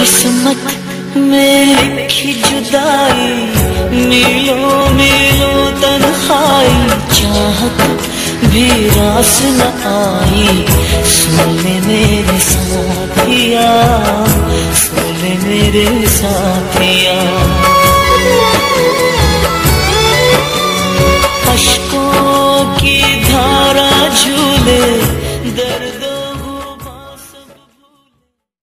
किस्मत में लिखी जुदाई मिलो मिलो तनखाई चाहत भी रास न आई। सुन मेरे साथिया सुन मेरे साथिया।